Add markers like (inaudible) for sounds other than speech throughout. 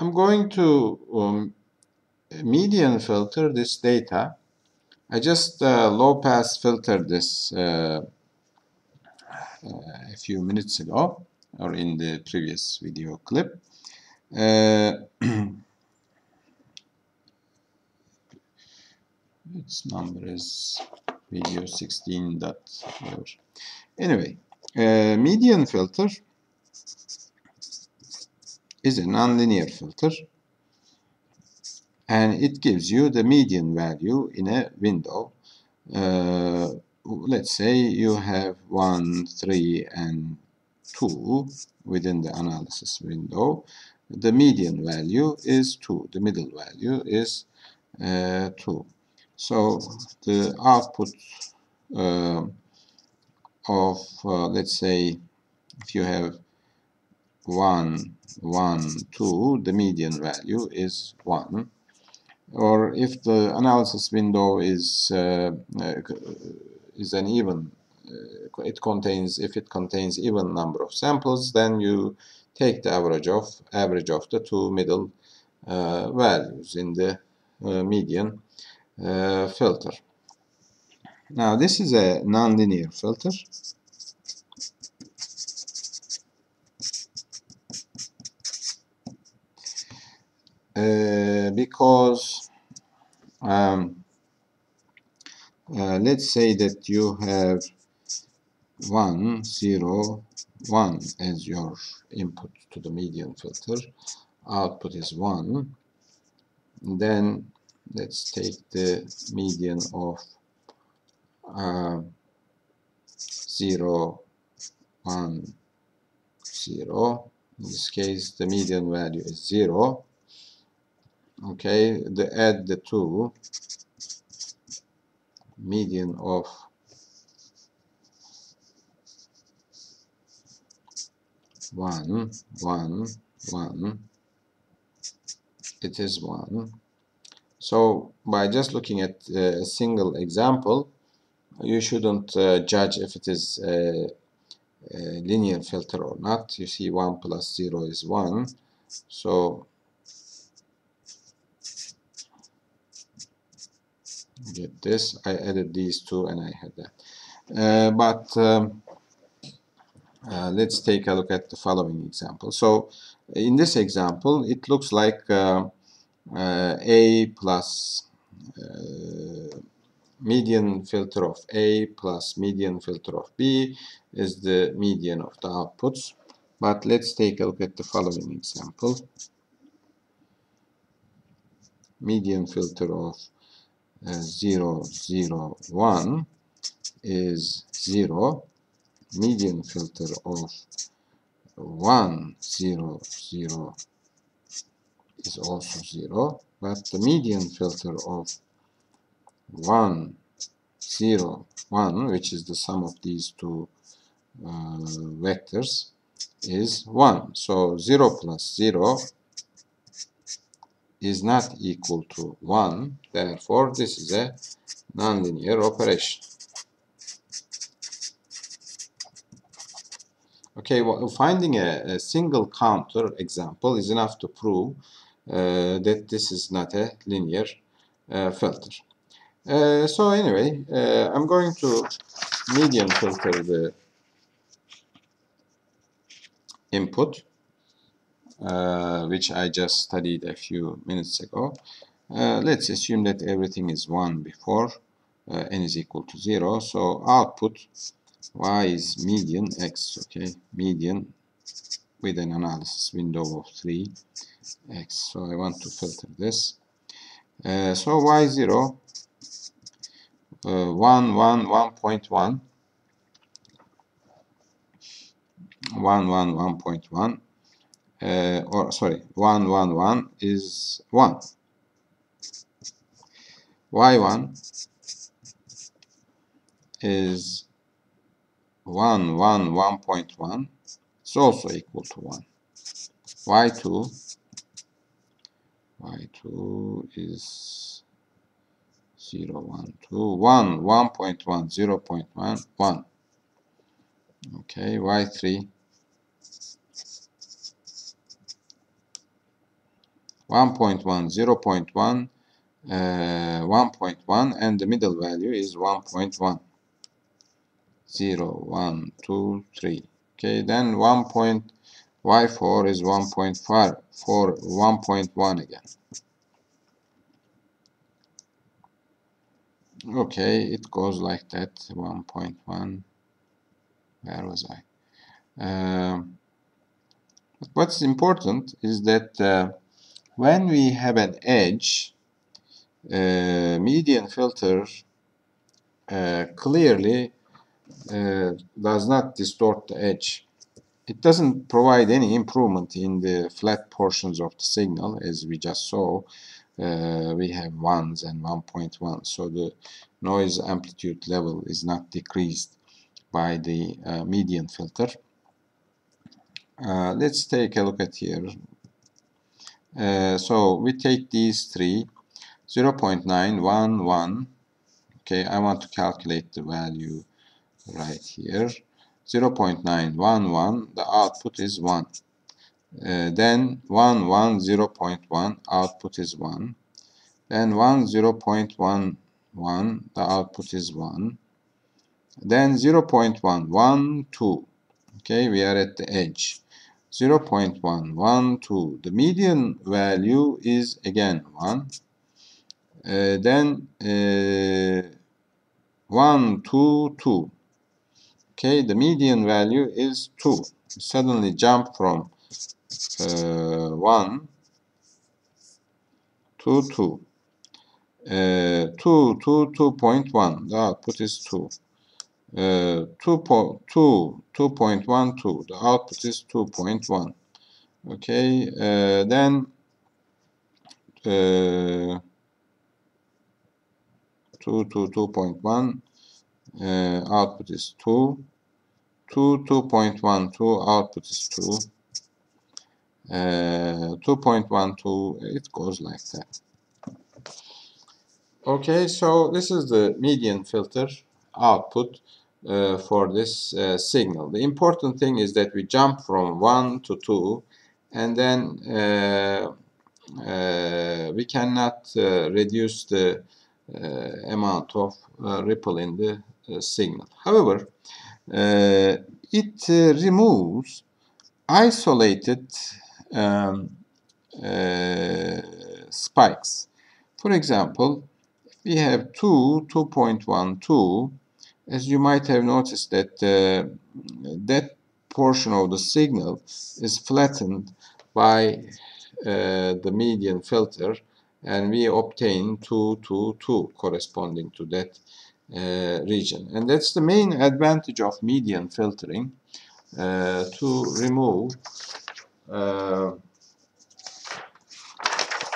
I'm going to um, median filter this data. I just uh, low pass filtered this uh, uh, a few minutes ago or in the previous video clip. Uh, (clears throat) its number is video 16 dot whatever. Anyway, uh, median filter is a nonlinear filter and it gives you the median value in a window. Uh, let's say you have 1, 3 and 2 within the analysis window. The median value is 2, the middle value is uh, 2. So the output uh, of, uh, let's say, if you have 1, 1, 2, the median value is 1. Or if the analysis window is uh, uh, is an even, uh, it contains, if it contains even number of samples, then you take the average of average of the two middle uh, values in the uh, median filter. Now this is a nonlinear filter. Uh, because um, uh, let's say that you have 1, 0, 1 as your input to the median filter, output is 1, then let's take the median of uh, 0, 1, 0. In this case, the median value is 0 okay the add the two median of one one one. It is one. So by just looking at uh, a single example you shouldn't uh, judge if it is a, a linear filter or not. You see 1 plus 0 is 1 so get this. I added these two and I had that. Uh, but um, uh, let's take a look at the following example. So in this example it looks like uh, uh A plus uh, median filter of A plus median filter of B is the median of the outputs. But let's take a look at the following example. Median filter of 0, 0, 1 is 0. Median filter of 1, 0, 0 is also 0. But the median filter of 1, 0, 1, which is the sum of these two uh, vectors, is 1. So 0 plus 0 is not equal to 1 therefore this is a nonlinear operation. Okay well, finding a, a, single counter example is enough to prove uh, that this is not a linear uh, filter. Uh, so anyway uh, I'm going to median filter the input uh, which I just studied a few minutes ago. Uh, let's assume that everything is 1 before uh, n is equal to 0. So output y is median x, okay, median with an analysis window of 3 x. So I want to filter this. Uh, so y0, uh, 1, 1, 1.1, 1, 1, 1.1, uh, or sorry 1 1 1 is 1 y1 is 1 1 1.1 it's also equal to 1 y2 y2 is 0 1 2 1 1.1 0 0.1 1 okay y3 1.1, 0.1, uh, 1.1 and the middle value is 1.1. 0, 1, 2, 3. Okay, then 1 point y4 is 1.5 for 1.1 again. Okay, it goes like that 1.1. Where was I? Uh, what's important is that uh, when we have an edge, uh, median filter uh, clearly uh, does not distort the edge. It doesn't provide any improvement in the flat portions of the signal as we just saw. Uh, we have 1s and 1.1 so the noise amplitude level is not decreased by the uh, median filter. Uh, let's take a look at here. Uh, so we take these three 0.911 okay I want to calculate the value right here. 0.911 the output is 1 uh, then 1 1 0.1 output is 1 then 1 0.11 the output is 1 then 0.1 1 2 okay we are at the edge 0.1 1 2 the median value is again 1 uh, then uh, 1 2 2 okay the median value is 2 suddenly jump from uh, 1 to 2 uh, 2 2 2.1 the output is 2 uh, 2.2 2.12 the output is 2.1 okay uh, then uh, 2 to 2.1 uh, output is 2 2 2.12 output is 2 uh, 2.12 it goes like that. Okay so this is the median filter output uh, for this uh, signal the important thing is that we jump from 1 to 2 and then uh, uh, we cannot uh, reduce the uh, amount of ripple in the signal. However, it removes isolated um, spikes. For example, we have 2, 2.12, as you might have noticed that uh, that portion of the signal is flattened by uh, the median filter and we obtain 2, 2, 2 corresponding to that uh, region. And that's the main advantage of median filtering uh, to remove uh,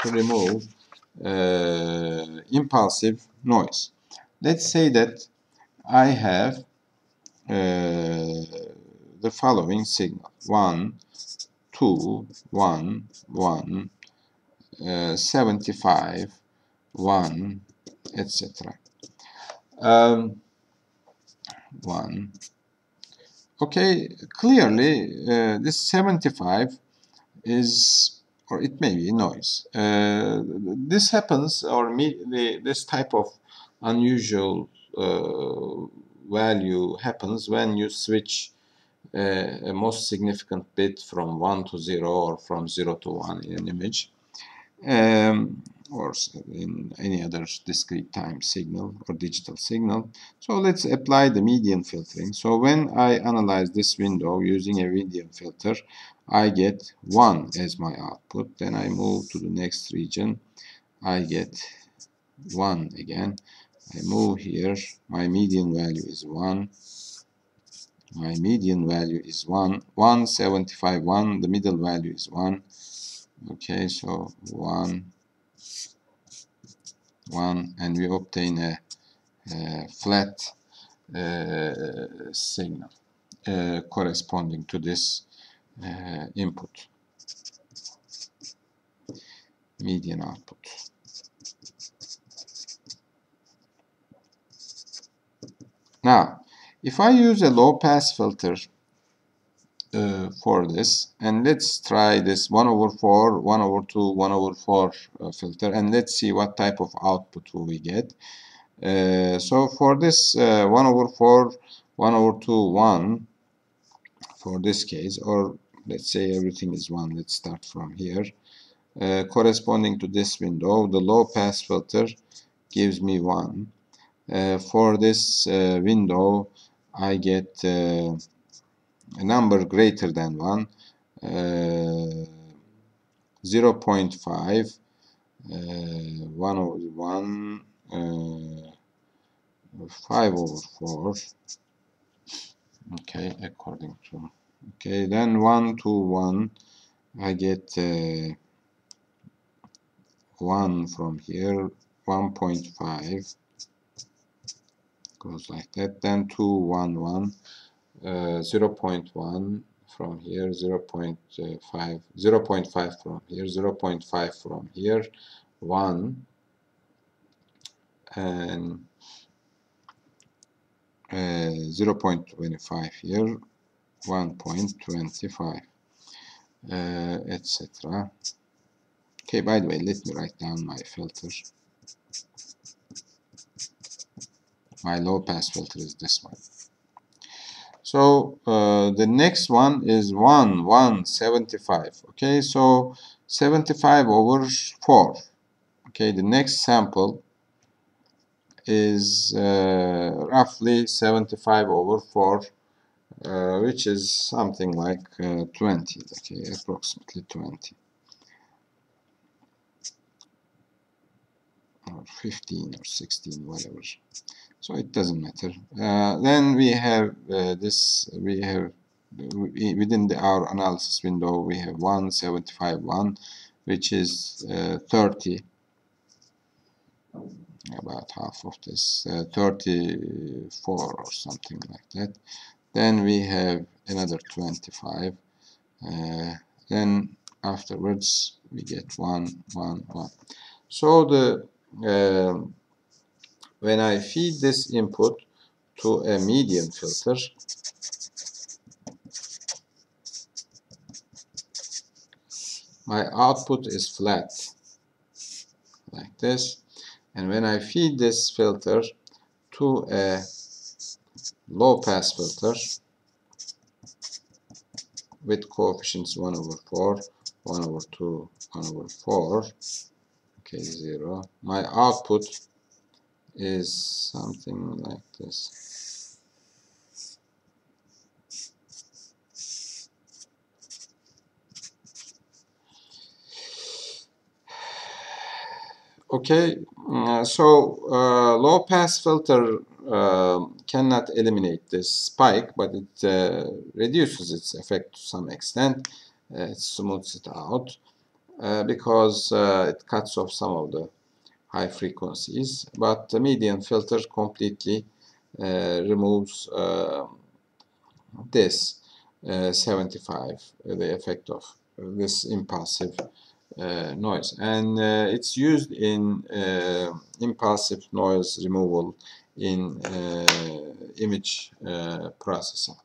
to remove uh, impulsive noise. Let's say that I have uh, the following signal 1, 2, 1, 1, uh, 75, 1, etc. Um, 1. Okay, clearly uh, this 75 is, or it may be noise. Uh, this happens, or me, the, this type of unusual value happens when you switch uh, a most significant bit from 1 to 0 or from 0 to 1 in an image um, or in any other discrete time signal or digital signal. So let's apply the median filtering. So when I analyze this window using a median filter, I get 1 as my output. Then I move to the next region. I get 1 again. I move here. My median value is 1. My median value is 1. 175, 1. The middle value is 1 okay so one one and we obtain a, a flat uh, signal uh, corresponding to this uh, input median output now if I use a low pass filter uh, for this and let's try this 1 over 4 1 over 2 1 over 4 uh, filter and let's see what type of output will we get. Uh, so for this uh, 1 over 4 1 over 2 1 for this case or let's say everything is 1 let's start from here uh, corresponding to this window the low pass filter gives me 1 uh, for this uh, window I get uh, a number greater than 1 0 0.5 1 over 1 5 over 4 okay according to okay then 1 to 1 I get uh, 1 from here 1.5 goes like that then 2 1 1 uh, 0 0.1 from here 0 0.5 0 0.5 from here 0 0.5 from here 1 and uh, 0.25 here 1.25 uh, etc okay by the way let me write down my filter my low pass filter is this one. So uh, the next one is 1 1 75 okay? So 75 over 4 okay? The next sample is uh, roughly 75 over 4 uh, which is something like uh, 20 okay? Approximately 20 or 15 or 16 whatever so it doesn't matter. Uh, then we have uh, this we have within the our analysis window we have 175 1 which is uh, 30 about half of this uh, 34 or something like that. Then we have another 25 uh, then afterwards we get 1 1 1 so the uh, when I feed this input to a median filter my output is flat like this. And when I feed this filter to a low pass filter with coefficients 1 over 4 1 over 2 1 over 4 okay 0 my output is something like this. Okay uh, so uh, low pass filter uh, cannot eliminate this spike but it uh, reduces its effect to some extent. Uh, it smooths it out uh, because it cuts off some of the high frequencies but the median filter completely uh, removes um, this uh, 75 uh, the effect of this impulsive uh, noise. And uh, it's used in um, uh, impulsive noise removal in image processing